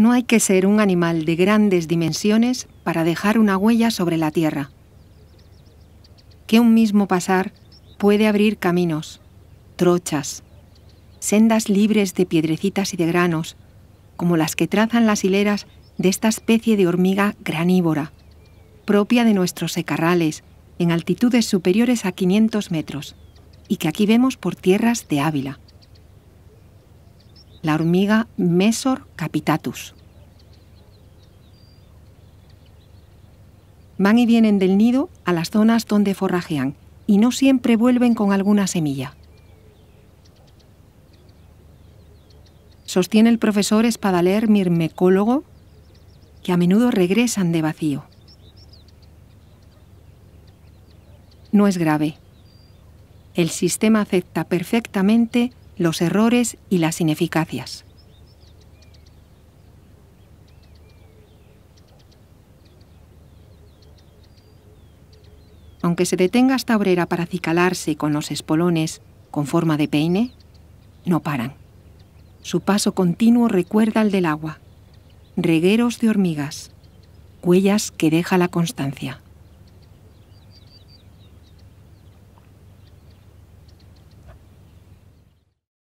No hay que ser un animal de grandes dimensiones para dejar una huella sobre la tierra. Que un mismo pasar puede abrir caminos, trochas, sendas libres de piedrecitas y de granos, como las que trazan las hileras de esta especie de hormiga granívora, propia de nuestros secarrales, en altitudes superiores a 500 metros, y que aquí vemos por tierras de Ávila. La hormiga Mesor capitatus. Van y vienen del nido a las zonas donde forrajean y no siempre vuelven con alguna semilla. Sostiene el profesor Espadaler mirmecólogo que a menudo regresan de vacío. No es grave. El sistema acepta perfectamente los errores y las ineficacias. Aunque se detenga esta obrera para acicalarse con los espolones con forma de peine, no paran. Su paso continuo recuerda al del agua. Regueros de hormigas, huellas que deja la constancia.